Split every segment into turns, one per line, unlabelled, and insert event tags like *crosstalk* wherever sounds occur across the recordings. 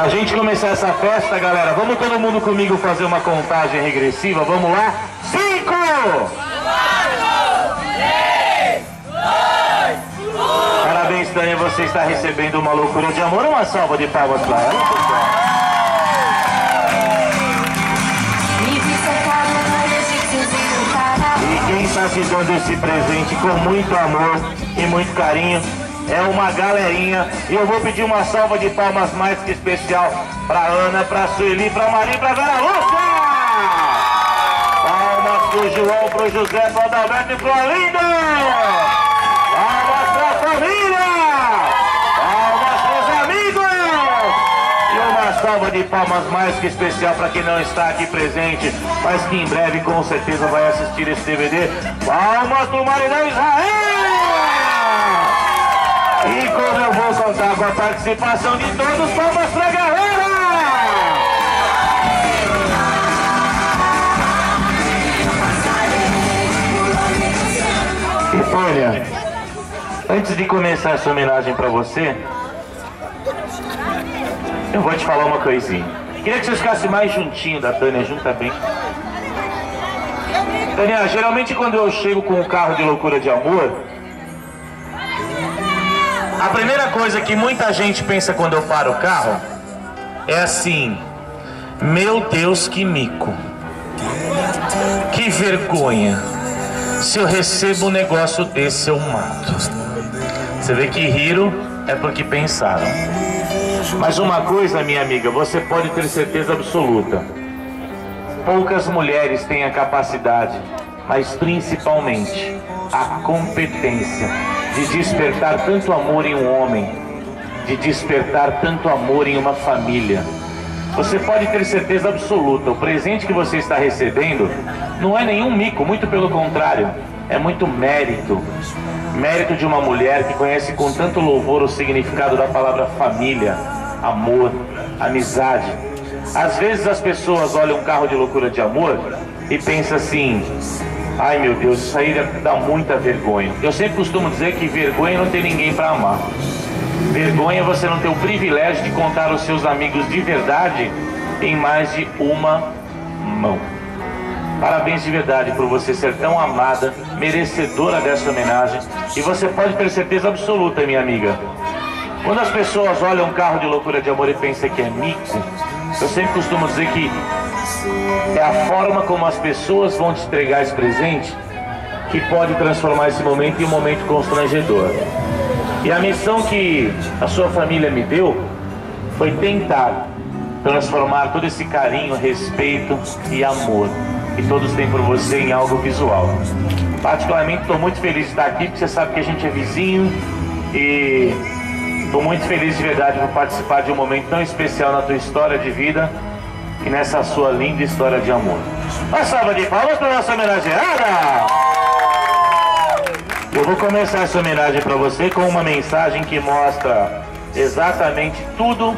Pra gente começar essa festa, galera, vamos todo mundo comigo fazer uma contagem regressiva? Vamos lá? Cinco! Parabéns, Tânia, você está recebendo uma loucura de amor. Uma salva de palmas para ela. E quem está te dando esse presente com muito amor e muito carinho é uma galerinha. E eu vou pedir uma salva de palmas mais que especial para Ana, para Sueli, para Maria para Vera Lúcia! Palmas pro João, pro José, pro Adalberto e pro Alindo! Palmas pra família! Palmas pros amigos! E uma salva de palmas mais que especial para quem não está aqui presente, mas que em breve com certeza vai assistir esse DVD. Palmas do Maridão Israel! E como eu vou contar com a participação de todos, palmas pra galera! Olha, antes de começar essa homenagem pra você, eu vou te falar uma coisinha. Queria que você ficasse mais juntinho da Tânia, junta bem. Tânia, geralmente quando eu chego com o carro de loucura de amor, a primeira coisa que muita gente pensa quando eu paro o carro é assim: Meu Deus, que mico. Que vergonha. Se eu recebo um negócio desse, eu mato. Você vê que riram é porque pensaram. Mas uma coisa, minha amiga, você pode ter certeza absoluta. Poucas mulheres têm a capacidade, mas principalmente a competência de despertar tanto amor em um homem, de despertar tanto amor em uma família. Você pode ter certeza absoluta, o presente que você está recebendo não é nenhum mico, muito pelo contrário, é muito mérito. Mérito de uma mulher que conhece com tanto louvor o significado da palavra família, amor, amizade. Às vezes as pessoas olham um carro de loucura de amor e pensam assim: Ai meu Deus, isso aí dá muita vergonha. Eu sempre costumo dizer que vergonha não tem ninguém para amar. Vergonha é você não ter o privilégio de contar aos seus amigos de verdade em mais de uma mão. Parabéns de verdade por você ser tão amada, merecedora dessa homenagem. E você pode ter certeza absoluta, minha amiga. Quando as pessoas olham um carro de loucura de amor e pensam que é mico, eu sempre costumo dizer que é a forma como as pessoas vão te entregar esse presente que pode transformar esse momento em um momento constrangedor. E a missão que a sua família me deu foi tentar transformar todo esse carinho, respeito e amor que todos têm por você em algo visual. Particularmente estou muito feliz de estar aqui, porque você sabe que a gente é vizinho e estou muito feliz de verdade por participar de um momento tão especial na tua história de vida e nessa sua linda história de amor. Uma salva de palmas para nossa homenageada! Eu vou começar essa homenagem para você com uma mensagem que mostra exatamente tudo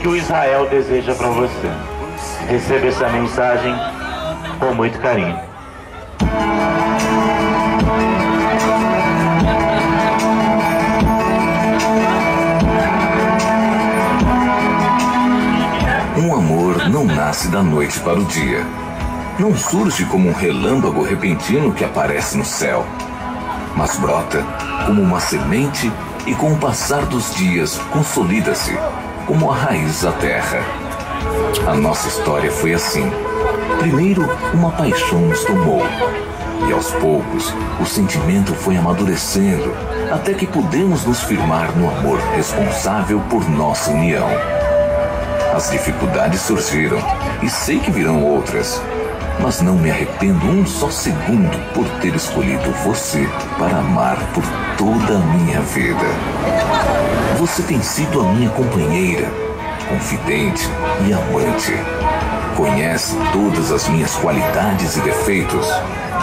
que o Israel deseja para você. Receba essa mensagem com muito carinho.
Nasce da noite para o dia. Não surge como um relâmpago repentino que aparece no céu, mas brota como uma semente e com o passar dos dias consolida-se como a raiz da terra. A nossa história foi assim. Primeiro, uma paixão nos tomou, e aos poucos o sentimento foi amadurecendo até que pudemos nos firmar no amor responsável por nossa união. As dificuldades surgiram e sei que virão outras, mas não me arrependo um só segundo por ter escolhido você para amar por toda a minha vida. Você tem sido a minha companheira, confidente e amante. Conhece todas as minhas qualidades e defeitos,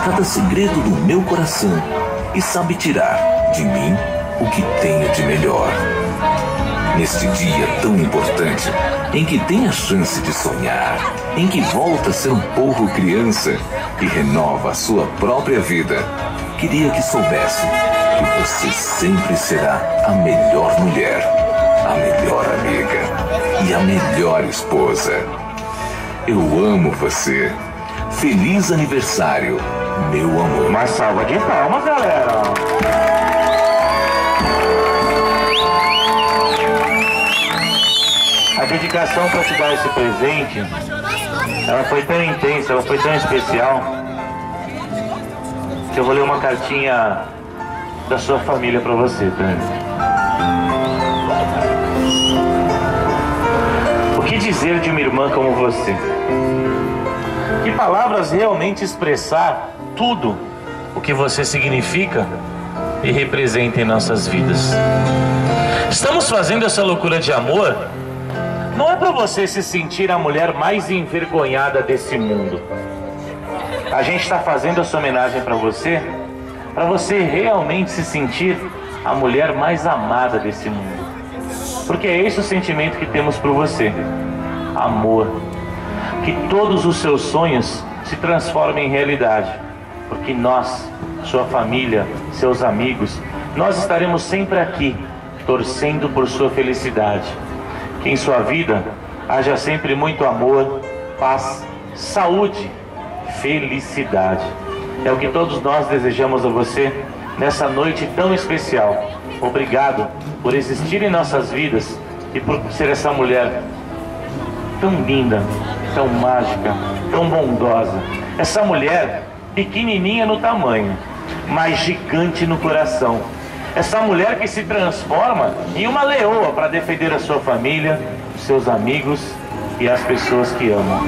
cada segredo do meu coração e sabe tirar de mim o que tenho de melhor. Neste dia tão importante, em que tem a chance de sonhar, em que volta a ser um pouco criança e renova a sua própria vida, queria que soubesse que você sempre será a melhor mulher, a melhor amiga e a melhor esposa. Eu amo você. Feliz aniversário, meu amor.
Uma salva de palmas, galera. A dedicação para te dar esse presente, ela foi tão intensa, ela foi tão especial, que eu vou ler uma cartinha da sua família para você, tá? O que dizer de uma irmã como você? Que palavras realmente expressar tudo o que você significa e representa em nossas vidas? Estamos fazendo essa loucura de amor não é para você se sentir a mulher mais envergonhada desse mundo. A gente está fazendo essa homenagem para você, para você realmente se sentir a mulher mais amada desse mundo. Porque é esse o sentimento que temos por você: amor. Que todos os seus sonhos se transformem em realidade. Porque nós, sua família, seus amigos, nós estaremos sempre aqui, torcendo por sua felicidade. Que em sua vida haja sempre muito amor, paz, saúde, felicidade. É o que todos nós desejamos a você nessa noite tão especial. Obrigado por existir em nossas vidas e por ser essa mulher tão linda, tão mágica, tão bondosa. Essa mulher pequenininha no tamanho, mas gigante no coração. Essa mulher que se transforma em uma leoa para defender a sua família, seus amigos e as pessoas que amam.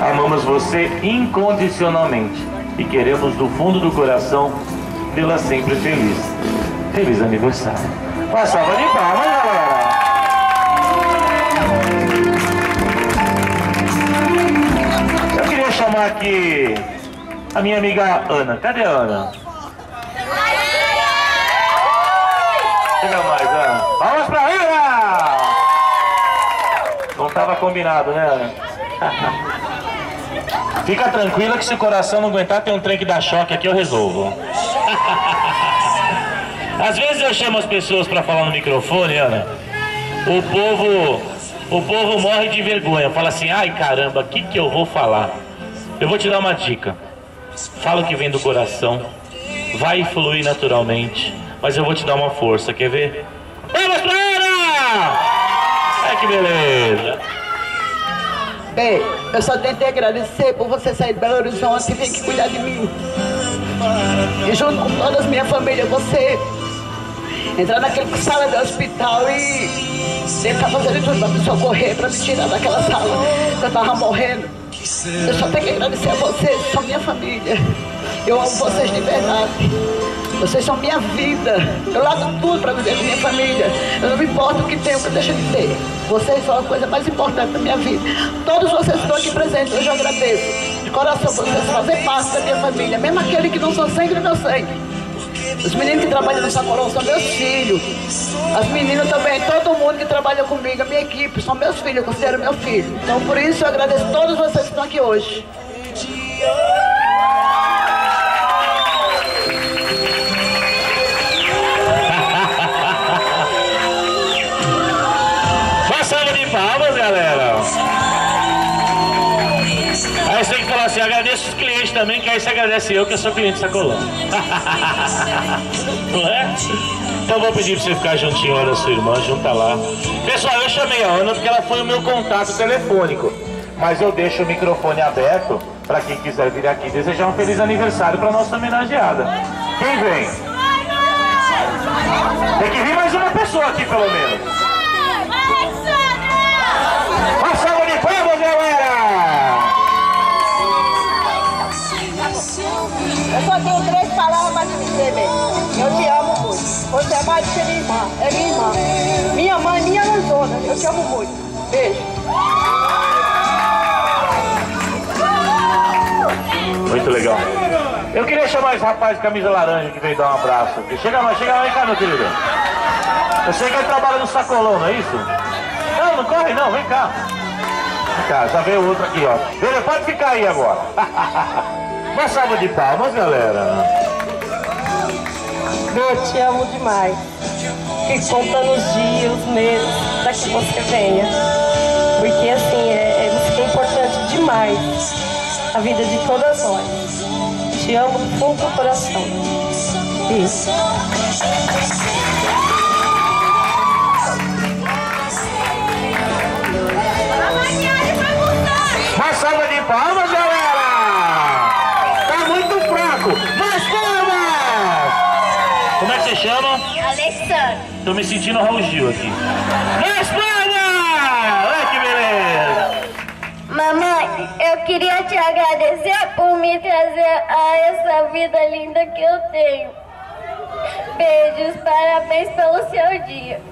Amamos você incondicionalmente e queremos do fundo do coração vê-la sempre feliz. Feliz aniversário. Uma salva de palmas, galera! Eu queria chamar aqui a minha amiga Ana. Cadê a Ana? Chega mais, Ana. Palmas pra Ana! Não estava combinado, né, Ana? *laughs* Fica tranquila que se o coração não aguentar, tem um trem que dá choque aqui, eu resolvo. *laughs* Às vezes eu chamo as pessoas para falar no microfone, Ana. O povo, o povo morre de vergonha. Fala assim, ai caramba, o que, que eu vou falar? Eu vou te dar uma dica. Fala o que vem do coração. Vai fluir naturalmente. Mas eu vou te dar uma força, quer ver? Vamos pra Ana! Ai que beleza!
Bem, eu só tentei agradecer por você sair de Belo Horizonte e vir aqui cuidar de mim. E junto com toda a minha família, você entrar naquele sala do hospital e tentar fazer tudo para me socorrer, para me tirar daquela sala que eu tava morrendo. Eu só tenho que agradecer a vocês, são minha família. Eu amo vocês de verdade. Vocês são minha vida. Eu largo tudo para viver com minha família. Eu não me importo o que tenho, o que deixo de ter. Vocês são a coisa mais importante da minha vida. Todos vocês estão aqui presentes, hoje eu agradeço. De coração, vocês fazem parte da minha família. Mesmo aquele que não são sangue do meu sangue. Os meninos que trabalham no sacolão são meus filhos. As meninas também, todo mundo que trabalha comigo, a minha equipe, são meus filhos, eu considero meu filho. Então por isso eu agradeço a todos vocês que estão aqui hoje.
Também, que aí você agradece eu, que eu sou cliente sacolão. *laughs* Não é? Então vou pedir pra você ficar juntinho lá da sua irmã, junta lá. Pessoal, eu chamei a Ana porque ela foi o meu contato telefônico. Mas eu deixo o microfone aberto para quem quiser vir aqui desejar um feliz aniversário para nossa homenageada. Quem vem? Tem que vir mais uma pessoa aqui, pelo menos. Uma salva de palmas, galera!
Eu te amo muito. Você é mais do que minha irmã. É minha irmã. Minha mãe, minha lanzona. Eu te amo muito. Beijo.
Muito legal. Eu queria chamar esse rapaz de camisa laranja que veio dar um abraço aqui. Chega mais, chega mais cá, meu querido. Eu sei que ele trabalha no sacolão, não é isso? Não, não corre não, vem cá. Vem cá, já veio outro aqui, ó. Ele pode ficar aí agora. *laughs* Uma salva de palmas, galera.
Te amo demais. e conta nos dias, os meses, para que você venha. Porque assim, é, é, é importante demais a vida de todas nós. Te amo com o coração. Isso.
Tô me sentindo Raul Gil aqui. Mais palmas! Olha que beleza!
Mamãe, eu queria te agradecer por me trazer a essa vida linda que eu tenho. Beijos, parabéns pelo seu dia.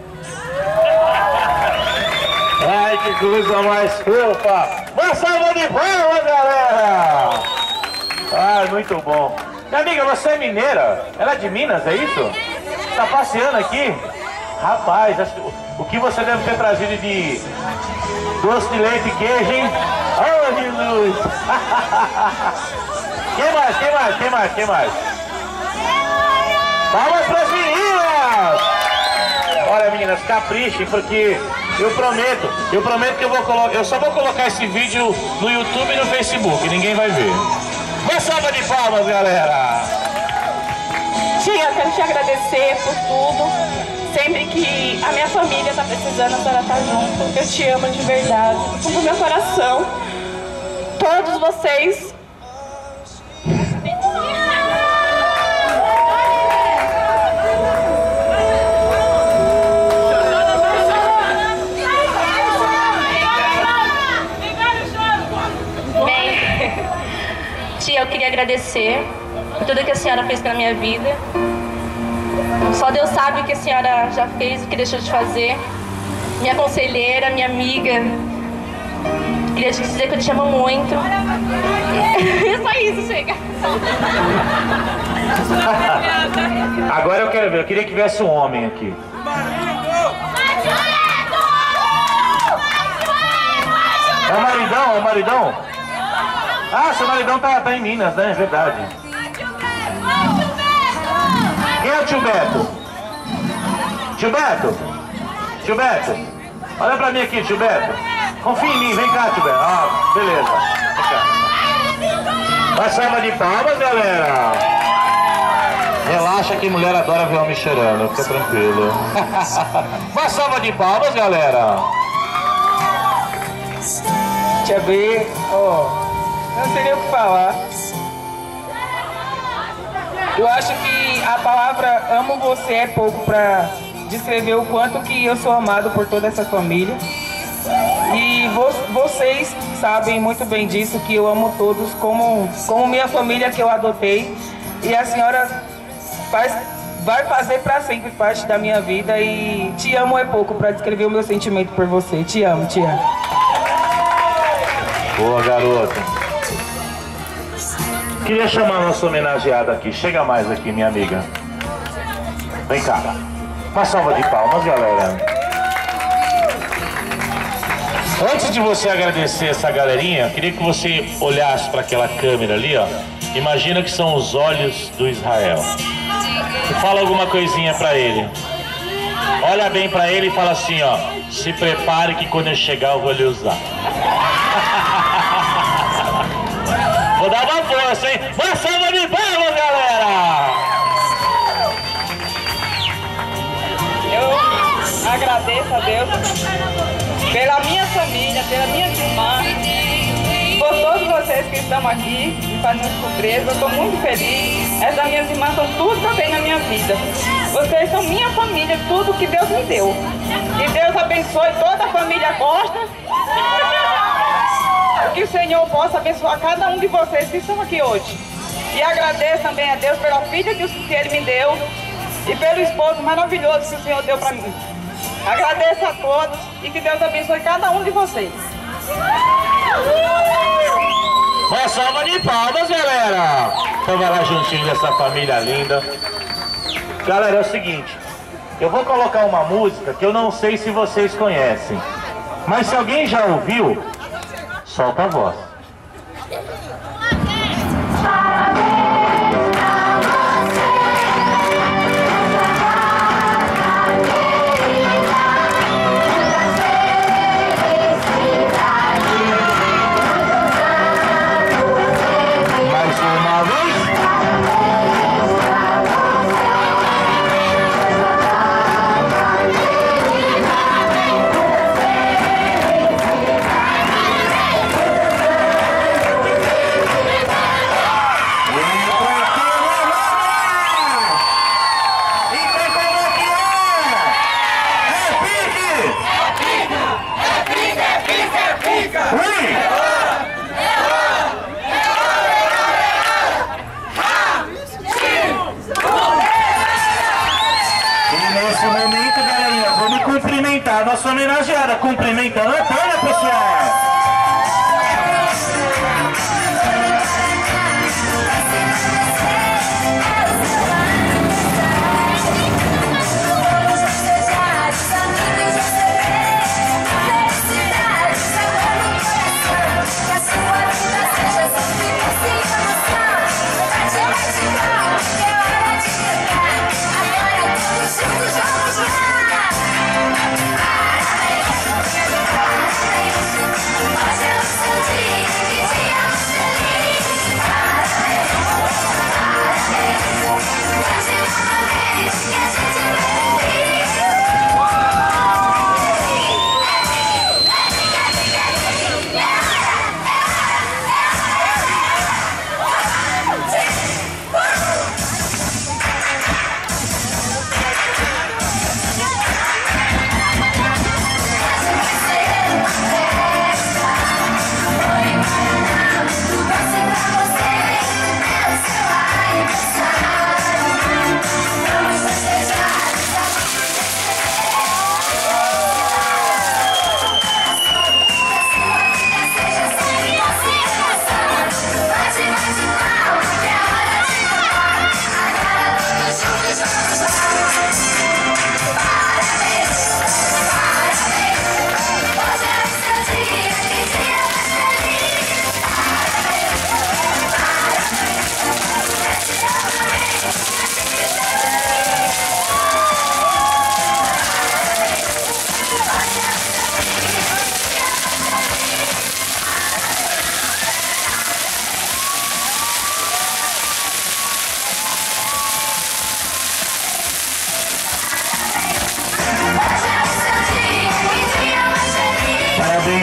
Ai, que coisa mais fofa! Uma salva de palmas, galera! Ai, muito bom. Minha amiga, você é mineira? Ela é de Minas, é isso? Tá passeando aqui? Rapaz, o que você deve ter trazido de doce de leite e queijo, hein? Oh, Jesus! *laughs* Quem mais? Quem mais? Quem mais? Quem mais? Palmas meninas! Olha, meninas, caprichem, porque eu prometo, eu prometo que eu vou colocar, eu só vou colocar esse vídeo no YouTube e no Facebook, ninguém vai ver. Uma salva de palmas, galera!
Tia, quero te agradecer por tudo. Sempre que a minha família tá precisando, a senhora tá junto. Eu te amo de verdade. Fundo do meu coração. Todos vocês. Eu queria agradecer por tudo que a senhora fez pela minha vida. Só Deus sabe o que a senhora já fez, o que deixou de fazer. Minha conselheira, minha amiga. Queria te dizer que eu te amo muito. *laughs* Só isso, chega. *laughs*
Agora eu quero ver, eu queria que viesse um homem aqui. É o maridão, é o maridão? Ah, seu maridão tá, tá em Minas, né? É verdade. Quem é o tio Beto? Tio Beto? Tio Beto? Olha pra mim aqui, tio Beto. Confia em mim, vem cá, tio Beto. Ah, beleza. Uma salva de palmas, galera. Relaxa que mulher adora ver homem chorando, fica tranquilo. *laughs* Uma salva de palmas, galera.
Tia B, ó, eu não sei nem o que falar. Eu acho que a palavra amo você é pouco pra descrever o quanto que eu sou amado por toda essa família. E vo- vocês sabem muito bem disso, que eu amo todos como, como minha família que eu adotei. E a senhora faz, vai fazer pra sempre parte da minha vida e te amo é pouco pra descrever o meu sentimento por você. Te amo, te amo.
Boa, garota. Queria chamar a nossa homenageada aqui. Chega mais aqui, minha amiga. Vem cá. Uma salva de palmas, galera. Antes de você agradecer essa galerinha, queria que você olhasse para aquela câmera ali, ó. Imagina que são os olhos do Israel. E fala alguma coisinha para ele. Olha bem para ele e fala assim, ó. Se prepare que quando eu chegar eu vou lhe usar. *laughs* Vou dar uma força, hein? Uma salva de palmas, galera!
Eu agradeço a Deus pela minha família, pela minha irmã, por todos vocês que estão aqui me fazendo surpresa. Eu estou muito feliz. Essas minhas irmãs são tudo também na minha vida. Vocês são minha família, tudo que Deus me deu. Que Deus abençoe toda a família Costa. Que o Senhor possa abençoar cada um de vocês que estão aqui hoje. E agradeço também a Deus pela filha que Ele me deu e pelo esposo maravilhoso que o Senhor deu para mim. Agradeço a todos e que Deus abençoe cada um de vocês.
Uma salva de palmas, galera! Então vai lá juntinho dessa família linda. Galera, é o seguinte. Eu vou colocar uma música que eu não sei se vocês conhecem. Mas se alguém já ouviu, solta a voz.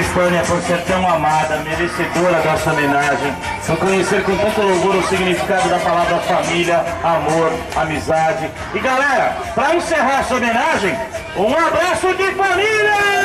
Parabéns, Tânia, por ser tão amada, merecedora dessa homenagem, por conhecer com tanto louvor o significado da palavra família, amor, amizade. E galera, para encerrar essa homenagem, um abraço de família!